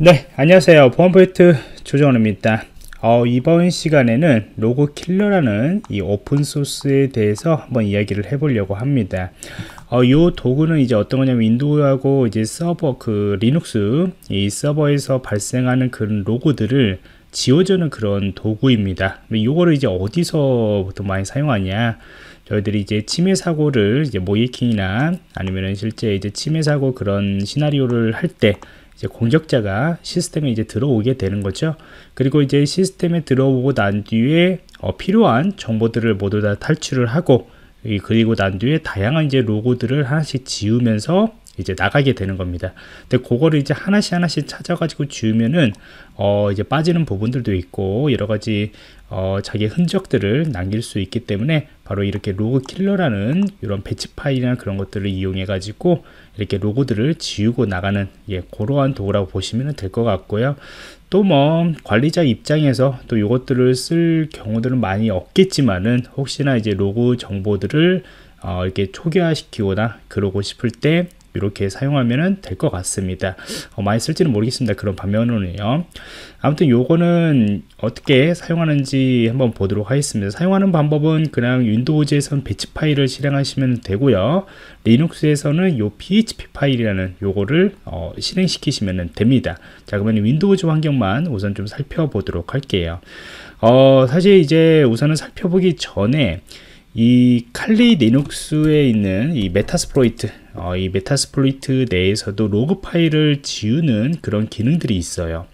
네 안녕하세요. 보안포인트 조정원입니다. 어, 이번 시간에는 로고 킬러라는 이 오픈소스에 대해서 한번 이야기를 해보려고 합니다. 어, 이 도구는 이제 어떤 거냐면 윈도우하고 이제 서버 그 리눅스 이 서버에서 발생하는 그런 로고들을 지워주는 그런 도구입니다. 이거를 이제 어디서 보통 많이 사용하냐? 저희들이 이제 침해 사고를 이제 모이킹이나 아니면은 실제 이제 침해 사고 그런 시나리오를 할때 이제 공격자가 시스템에 이제 들어오게 되는 거죠. 그리고 이제 시스템에 들어오고 난 뒤에 어, 필요한 정보들을 모두 다 탈출을 하고 그리고 난 뒤에 다양한 이제 로고들을 하나씩 지우면서 이제 나가게 되는 겁니다. 근데 그거를 이제 하나씩 하나씩 찾아가지고 지우면은 어 이제 빠지는 부분들도 있고 여러 가지 어 자기 흔적들을 남길 수 있기 때문에 바로 이렇게 로그 킬러라는 이런 배치 파일이나 그런 것들을 이용해 가지고 이렇게 로고들을 지우고 나가는 예 그러한 도구라고 보시면 될 것 같고요. 또 뭐 관리자 입장에서 또 이것들을 쓸 경우들은 많이 없겠지만은 혹시나 이제 로고 정보들을 어, 이렇게 초기화시키거나 그러고 싶을 때 이렇게 사용하면 될 것 같습니다. 어, 많이 쓸지는 모르겠습니다. 그런 반면으로는요. 아무튼 요거는 어떻게 사용하는지 한번 보도록 하겠습니다. 사용하는 방법은 그냥 윈도우즈에서는 배치 파일을 실행하시면 되고요. 리눅스에서는 요 php 파일이라는 요거를 어, 실행시키시면 됩니다. 자 그러면 윈도우즈 환경만 우선 좀 살펴보도록 할게요. 어, 사실 이제 우선은 살펴보기 전에 이 칼리 리눅스에 있는 이 메타스플로이트 어, 이 메타스플로이트 내에서도 로그 파일을 지우는 그런 기능들이 있어요.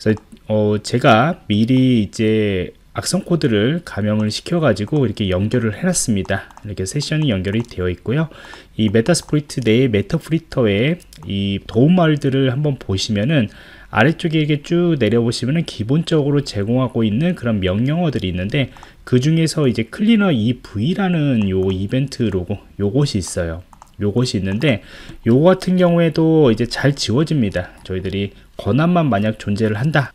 그래서 어, 제가 미리 이제 악성 코드를 감염을 시켜 가지고 이렇게 연결을 해 놨습니다. 이렇게 세션이 연결이 되어 있고요. 이 메타스플로이트 내의 메타프리터의 이 도움말들을 한번 보시면은 아래쪽에 이렇게 쭉 내려보시면 기본적으로 제공하고 있는 그런 명령어들이 있는데 그 중에서 이제 클리너 EV라는 요 이벤트 로고 요것이 있어요. 요것이 있는데 요거 같은 경우에도 이제 잘 지워집니다. 저희들이 권한만 만약 존재를 한다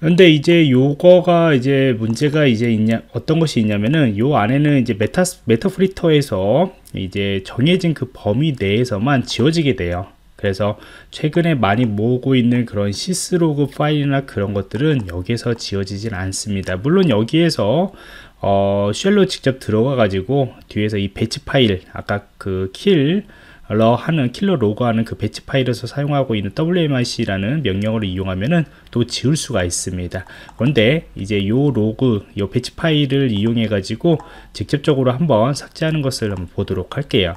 근데 이제 요거가 이제 문제가 이제 있냐 어떤 것이 있냐면은 요 안에는 이제 메타 메타프리터에서 이제 정해진 그 범위 내에서만 지워지게 돼요 그래서 최근에 많이 모으고 있는 그런 시스로그 파일이나 그런 것들은 여기에서 지워지진 않습니다. 물론 여기에서 어, 쉘로 직접 들어가 가지고 뒤에서 이 배치 파일 아까 그킬 러 하는 킬러 로그하는 그 배치 파일에서 사용하고 있는 wmic라는 명령어를 이용하면은 또 지울 수가 있습니다. 그런데 이제 요 로그, 요 배치 파일을 이용해 가지고 직접적으로 한번 삭제하는 것을 한번 보도록 할게요.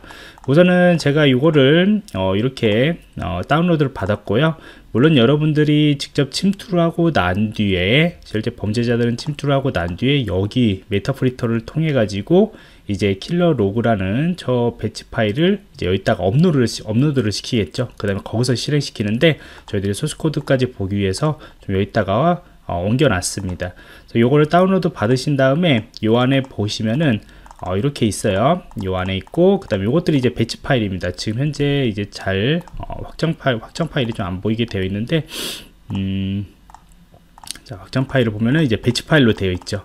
우선은 제가 이거를 어 이렇게 어 다운로드를 받았고요. 물론 여러분들이 직접 침투를 하고 난 뒤에 실제 범죄자들은 침투를 하고 난 뒤에 여기 메타프리터를 통해 가지고 이제 킬러 로그라는 저 배치 파일을 이제 여기다가 업로드를, 업로드를 시키겠죠. 그 다음에 거기서 실행시키는데 저희들이 소스 코드까지 보기 위해서 좀 여기다가 어, 옮겨놨습니다. 요거를 다운로드 받으신 다음에 요 안에 보시면은 어, 이렇게 있어요. 요 안에 있고 그 다음에 요것들이 이제 배치 파일입니다. 지금 현재 이제 잘 어, 확정 파일 확정 파일이 좀 안 보이게 되어 있는데 음, 자, 확장 파일을 보면은 이제 배치 파일로 되어 있죠.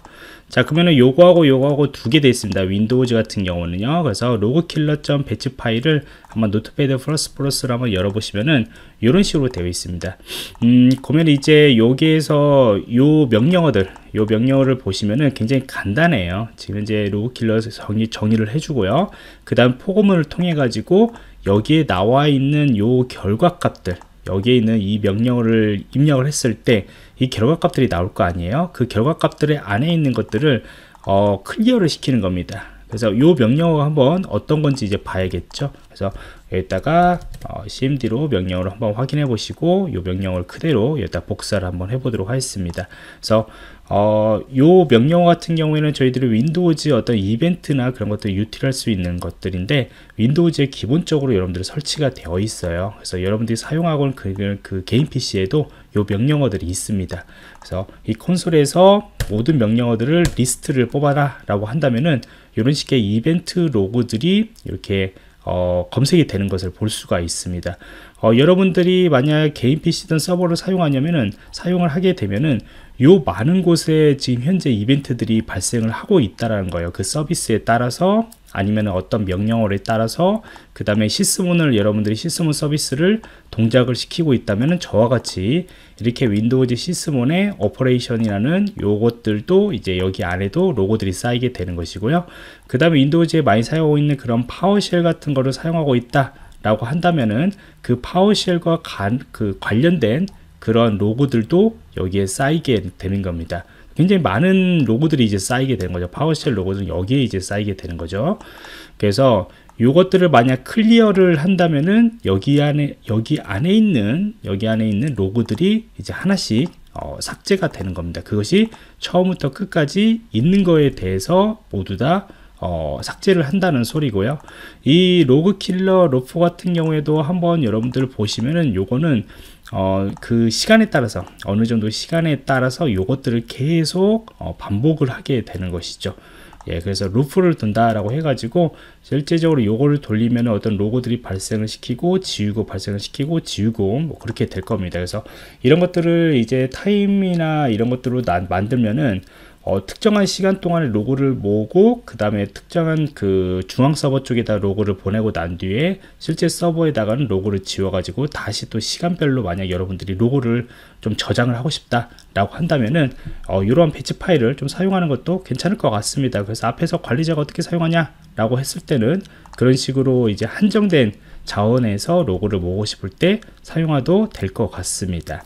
자, 그러면은 요거하고 요거하고 두 개 되어 있습니다. 윈도우즈 같은 경우는요. 그래서 로그킬러.점 배치 파일을 한번 노트패드 플러스 플러스로 한번 열어보시면은 이런 식으로 되어 있습니다. 음, 그러면 이제 여기에서 요 명령어들, 요 명령어를 보시면은 굉장히 간단해요. 지금 이제 로그킬러 정의, 정의를 해주고요. 그 다음 포고문을 통해 가지고 여기에 나와 있는 요 결과 값들, 여기에 있는 이 명령어를 입력을 했을 때 이 결과 값들이 나올 거 아니에요? 그 결과 값들의 안에 있는 것들을 어, 클리어를 시키는 겁니다. 그래서 이 명령어가 한번 어떤 건지 이제 봐야겠죠? 그래서 여기다가 어, cmd로 명령어를 한번 확인해 보시고 이 명령어를 그대로 여기다 복사를 한번 해 보도록 하겠습니다. 그래서 어, 요 명령어 같은 경우에는 저희들이 윈도우즈 어떤 이벤트나 그런 것들을 유틸할 수 있는 것들인데 윈도우즈에 기본적으로 여러분들이 설치가 되어 있어요. 그래서 여러분들이 사용하고 있는 그, 그 개인 PC에도 요 명령어들이 있습니다. 그래서 이 콘솔에서 모든 명령어들을 리스트를 뽑아라 라고 한다면은 이런 식의 이벤트 로고들이 이렇게 어, 검색이 되는 것을 볼 수가 있습니다. 어, 여러분들이 만약 개인 PC든 서버를 사용하냐면은 사용을 하게 되면은 요 많은 곳에 지금 현재 이벤트들이 발생을 하고 있다라는 거예요. 그 서비스에 따라서 아니면 어떤 명령어에 따라서 그 다음에 시스문을 여러분들이 시스문 서비스를 동작을 시키고 있다면 저와 같이 이렇게 윈도우즈 시스문의 오퍼레이션이라는 요것들도 이제 여기 안에도 로고들이 쌓이게 되는 것이고요 그 다음에 윈도우즈에 많이 사용하고 있는 그런 파워쉘 같은 거를 사용하고 있다 라고 한다면은 그 파워쉘과 간, 그 관련된 그런 로고들도 여기에 쌓이게 되는 겁니다 굉장히 많은 로고들이 이제 쌓이게 되는 거죠. 파워쉘 로고들은 여기에 이제 쌓이게 되는 거죠. 그래서 이것들을 만약 클리어를 한다면은 여기 안에 여기 안에 있는 여기 안에 있는 로고들이 이제 하나씩 어, 삭제가 되는 겁니다. 그것이 처음부터 끝까지 있는 거에 대해서 모두 다 어, 삭제를 한다는 소리고요. 이 로그 킬러 로프 같은 경우에도 한번 여러분들 보시면은 요거는 어, 그 시간에 따라서 어느 정도 시간에 따라서 요것들을 계속 어, 반복을 하게 되는 것이죠. 예, 그래서 루프를 둔다라고 해가지고 실제적으로 요거를 돌리면 어떤 로고들이 발생을 시키고 지우고 발생을 시키고 지우고 뭐 그렇게 될 겁니다. 그래서 이런 것들을 이제 타임이나 이런 것들로 만들면은 어, 특정한 시간 동안에 로고를 모으고 그 다음에 특정한 그 중앙 서버 쪽에다 로고를 보내고 난 뒤에 실제 서버에다가는 로고를 지워 가지고 다시 또 시간별로 만약 여러분들이 로고를 좀 저장을 하고 싶다 라고 한다면은 어, 이러한 배치 파일을 좀 사용하는 것도 괜찮을 것 같습니다. 그래서 앞에서 관리자가 어떻게 사용하냐 라고 했을 때는 그런 식으로 이제 한정된 자원에서 로고를 모으고 싶을 때 사용해도 될 것 같습니다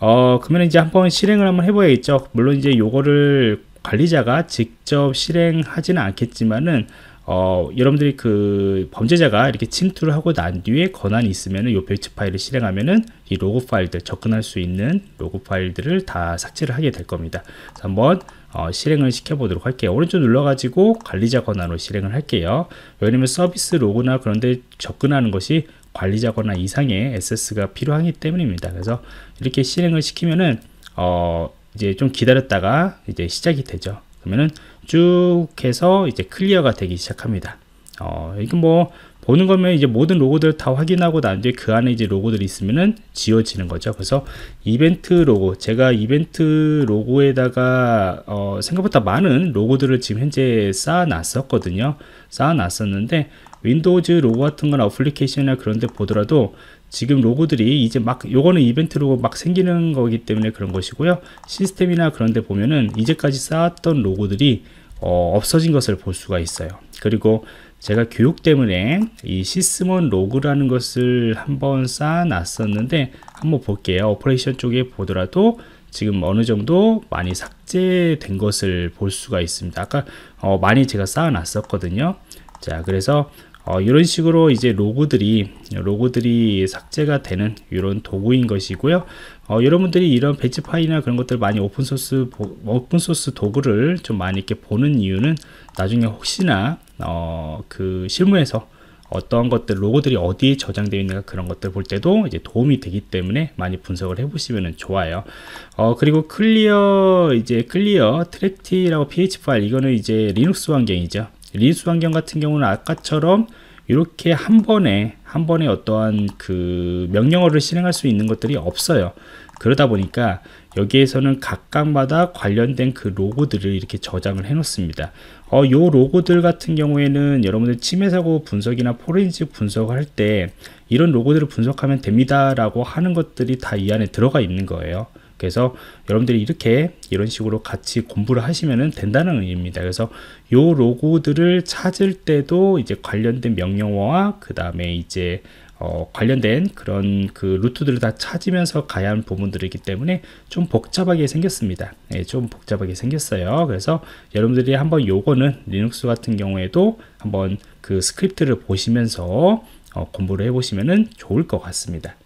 어 그러면 이제 한번 실행을 한번 해봐야겠죠 물론 이제 요거를 관리자가 직접 실행하지는 않겠지만은 어, 여러분들이 그 범죄자가 이렇게 침투를 하고 난 뒤에 권한이 있으면은 요 배치 파일을 실행하면은 이 로그 파일들 접근할 수 있는 로그 파일들을 다 삭제를 하게 될 겁니다. 한번 어, 실행을 시켜 보도록 할게요. 오른쪽 눌러 가지고 관리자 권한으로 실행을 할게요. 왜냐면 서비스 로그나 그런데 접근하는 것이 관리자거나 이상의 SS가 필요하기 때문입니다. 그래서 이렇게 실행을 시키면은 어 이제 좀 기다렸다가 이제 시작이 되죠. 그러면은 쭉 해서 이제 클리어가 되기 시작합니다. 어 이건 뭐 보는 거면 이제 모든 로고들 다 확인하고 난 뒤에 그 안에 이제 로고들이 있으면은 지워지는 거죠. 그래서 이벤트 로고, 제가 이벤트 로고에다가 어 생각보다 많은 로고들을 지금 현재 쌓아 놨었거든요. 쌓아 놨었는데 윈도우즈 로고 같은 거나 어플리케이션이나 그런 데 보더라도 지금 로고들이 이제 막 요거는 이벤트 로고 막 생기는 거기 때문에 그런 것이고요. 시스템이나 그런 데 보면은 이제까지 쌓았던 로고들이 어, 없어진 것을 볼 수가 있어요. 그리고 제가 교육 때문에 이 시스몬 로그라는 것을 한번 쌓아 놨었는데 한번 볼게요. 오퍼레이션 쪽에 보더라도 지금 어느 정도 많이 삭제된 것을 볼 수가 있습니다. 아까 어, 많이 제가 쌓아 놨었거든요. 자 그래서 어, 이런 식으로 이제 로고들이 로고들이 삭제가 되는 이런 도구인 것이고요. 어, 여러분들이 이런 배치 파일이나 그런 것들 많이 오픈 소스 오픈 소스 도구를 좀 많이 이렇게 보는 이유는 나중에 혹시나 어, 그 실무에서 어떤 것들 로고들이 어디에 저장되어 있는가 그런 것들 볼 때도 이제 도움이 되기 때문에 많이 분석을 해보시면 좋아요. 어 그리고 클리어 이제 클리어 트랙티라고 ph 파일 이거는 이제 리눅스 환경이죠. 리눅스 환경 같은 경우는 아까처럼 이렇게 한 번에 한 번에 어떠한 그 명령어를 실행할 수 있는 것들이 없어요. 그러다 보니까 여기에서는 각각마다 관련된 그 로고들을 이렇게 저장을 해 놓습니다. 어, 요 로고들 같은 경우에는 여러분들 침해 사고 분석이나 포렌식 분석을 할때 이런 로고들을 분석하면 됩니다 라고 하는 것들이 다 이 안에 들어가 있는 거예요. 그래서 여러분들이 이렇게 이런 식으로 같이 공부를 하시면 된다는 의미입니다. 그래서 요 로고들을 찾을 때도 이제 관련된 명령어와 그 다음에 이제 어, 관련된 그런 그 루트들을 다 찾으면서 가야 하는 부분들이기 때문에 좀 복잡하게 생겼습니다. 네, 좀 복잡하게 생겼어요. 그래서 여러분들이 한번 요거는 리눅스 같은 경우에도 한번 그 스크립트를 보시면서 어, 공부를 해보시면 좋을 것 같습니다.